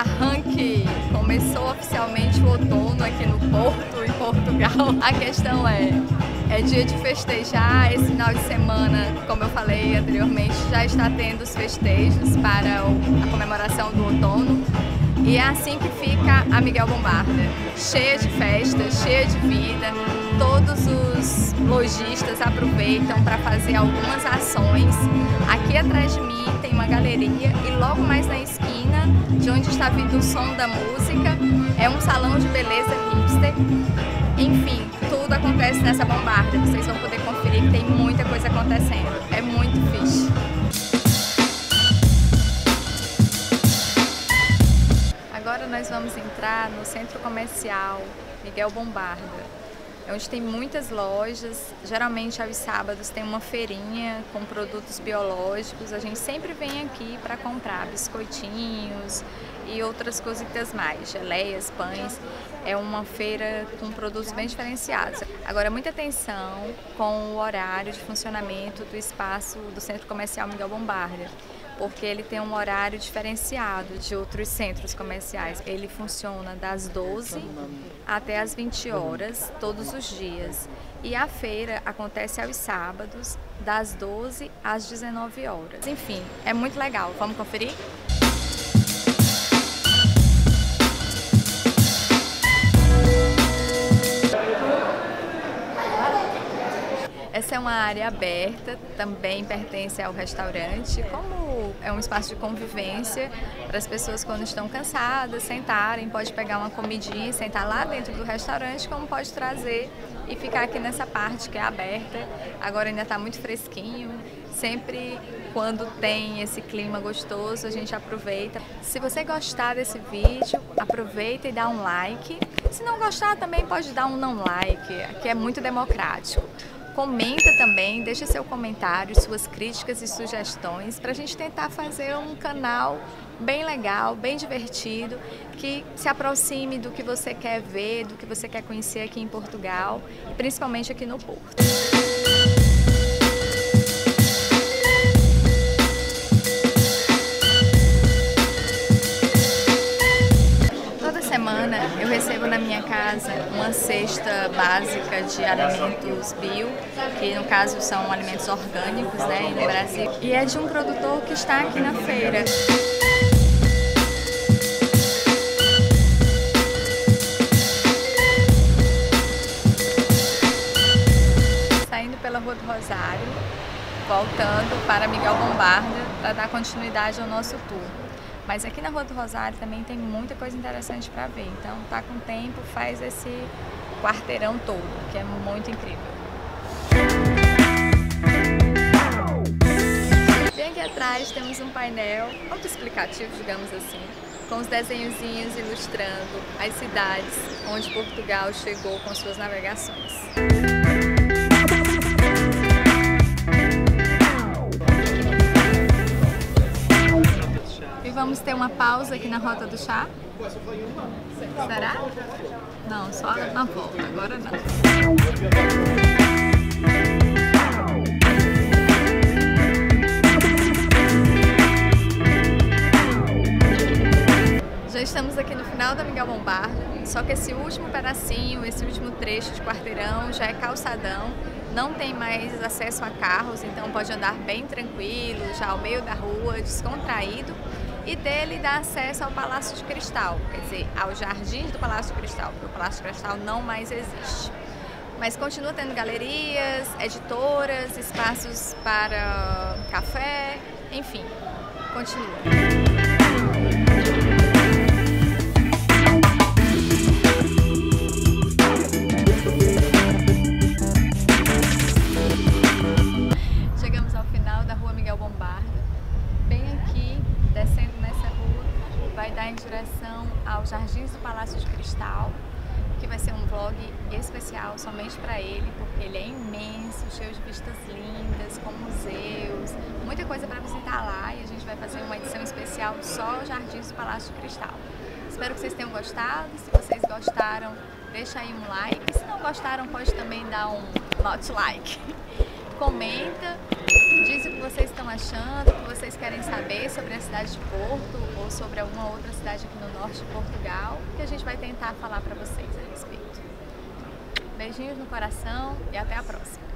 arranque. Começou oficialmente o outono aqui no Porto, em Portugal. A questão é, é dia de festejar. Esse final de semana, como eu falei anteriormente, já está tendo os festejos para a comemoração do outono. E é assim que fica a Miguel Bombarda, cheia de festa, cheia de vida. Todos os lojistas aproveitam para fazer algumas ações. Aqui atrás de mim tem uma galeria e logo mais na esquina, de onde está vindo o som da música, é um salão de beleza hipster. Enfim, tudo acontece nessa bombarda. Vocês vão poder conferir que tem muita coisa acontecendo. É muito fixe. Agora nós vamos entrar no centro comercial Miguel Bombarda onde tem muitas lojas. Geralmente aos sábados tem uma feirinha com produtos biológicos. A gente sempre vem aqui para comprar biscoitinhos e outras cositas mais, geleias, pães. É uma feira com produtos bem diferenciados. Agora, muita atenção com o horário de funcionamento do espaço do Centro Comercial Miguel Bombarda porque ele tem um horário diferenciado de outros centros comerciais. Ele funciona das 12 até as 20 horas, todos os dias. E a feira acontece aos sábados, das 12 às 19 horas. Enfim, é muito legal. Vamos conferir? Essa é uma área aberta, também pertence ao restaurante, como é um espaço de convivência para as pessoas quando estão cansadas, sentarem, pode pegar uma comidinha e sentar lá dentro do restaurante, como pode trazer e ficar aqui nessa parte que é aberta. Agora ainda está muito fresquinho, sempre quando tem esse clima gostoso, a gente aproveita. Se você gostar desse vídeo, aproveita e dá um like. Se não gostar, também pode dar um não like, que é muito democrático. Comenta também, deixa seu comentário, suas críticas e sugestões para a gente tentar fazer um canal bem legal, bem divertido, que se aproxime do que você quer ver, do que você quer conhecer aqui em Portugal, principalmente aqui no Porto. Semana eu recebo na minha casa uma cesta básica de alimentos bio, que no caso são alimentos orgânicos né, no Brasil, e é de um produtor que está aqui na feira. Saindo pela Rua do Rosário, voltando para Miguel Bombarda para dar continuidade ao nosso tour. Mas aqui na Rua do Rosário também tem muita coisa interessante para ver. Então, tá com tempo, faz esse quarteirão todo, que é muito incrível. Bem aqui atrás temos um painel autoexplicativo, digamos assim, com os desenhozinhos ilustrando as cidades onde Portugal chegou com suas navegações. Pausa aqui na Rota do Chá? Será? Não, só na volta, agora não. Já estamos aqui no final da Miguel Bombarda, só que esse último pedacinho, esse último trecho de quarteirão já é calçadão, não tem mais acesso a carros, então pode andar bem tranquilo, já ao meio da rua, descontraído e dele dá acesso ao Palácio de Cristal, quer dizer, aos jardins do Palácio de Cristal, porque o Palácio de Cristal não mais existe. Mas continua tendo galerias, editoras, espaços para café, enfim, continua. Aos Jardins do Palácio de Cristal, que vai ser um vlog especial somente para ele, porque ele é imenso, cheio de vistas lindas, com museus, muita coisa para visitar lá e a gente vai fazer uma edição especial só os Jardins do Palácio de Cristal. Espero que vocês tenham gostado, se vocês gostaram, deixa aí um like, se não gostaram pode também dar um not like. Comenta, Diz o que vocês estão achando, o que vocês querem saber sobre a cidade de Porto ou sobre alguma outra cidade aqui no norte de Portugal, que a gente vai tentar falar para vocês a respeito. Beijinhos no coração e até a próxima.